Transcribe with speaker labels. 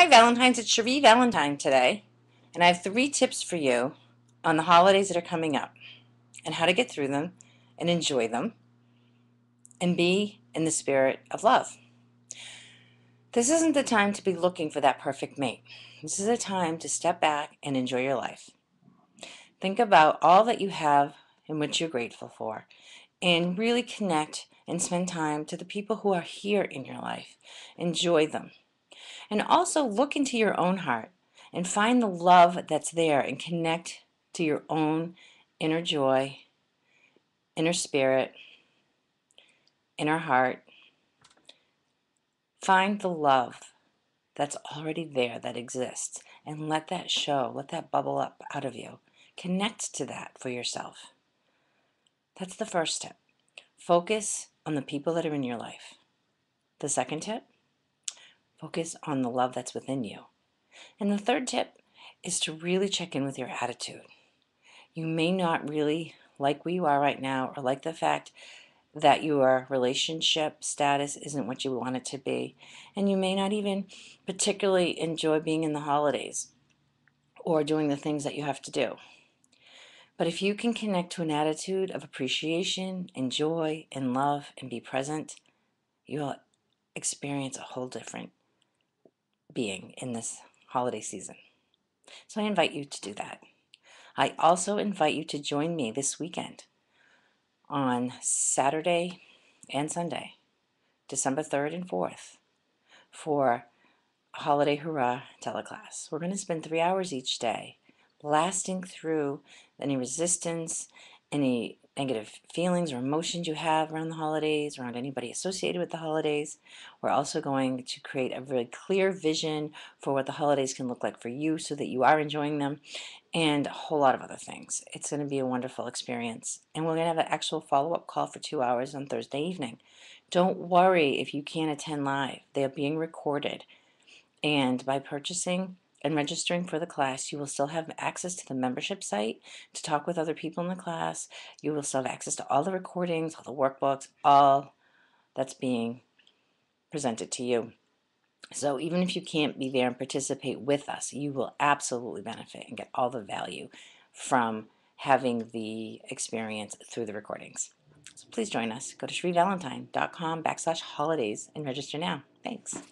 Speaker 1: Hi Valentine's, it's Cheri Valentine today, and I have three tips for you on the holidays that are coming up and how to get through them and enjoy them and be in the spirit of love. This isn't the time to be looking for that perfect mate. This is a time to step back and enjoy your life. Think about all that you have and what you're grateful for and really connect and spend time to the people who are here in your life. Enjoy them. And also look into your own heart and find the love that's there and connect to your own inner joy, inner spirit, inner heart. Find the love that's already there, that exists, and let that show, let that bubble up out of you. Connect to that for yourself. That's the first tip. Focus on the people that are in your life. The second tip, Focus on the love that's within you. And the third tip is to really check in with your attitude. You may not really like where you are right now or like the fact that your relationship status isn't what you want it to be. And you may not even particularly enjoy being in the holidays or doing the things that you have to do. But if you can connect to an attitude of appreciation and joy and love and be present, you'll experience a whole different being in this holiday season. So I invite you to do that. I also invite you to join me this weekend on Saturday and Sunday, December 3rd and 4th, for Holiday Hurrah teleclass. We're going to spend three hours each day blasting through any resistance, any negative feelings or emotions you have around the holidays, around anybody associated with the holidays. We're also going to create a really clear vision for what the holidays can look like for you so that you are enjoying them and a whole lot of other things. It's going to be a wonderful experience. And we're going to have an actual follow-up call for two hours on Thursday evening. Don't worry if you can't attend live. They are being recorded. And by purchasing and registering for the class, you will still have access to the membership site to talk with other people in the class. You will still have access to all the recordings, all the workbooks, all that's being presented to you. So even if you can't be there and participate with us, you will absolutely benefit and get all the value from having the experience through the recordings. So please join us. Go to CheriValentine.com backslash holidays and register now. Thanks.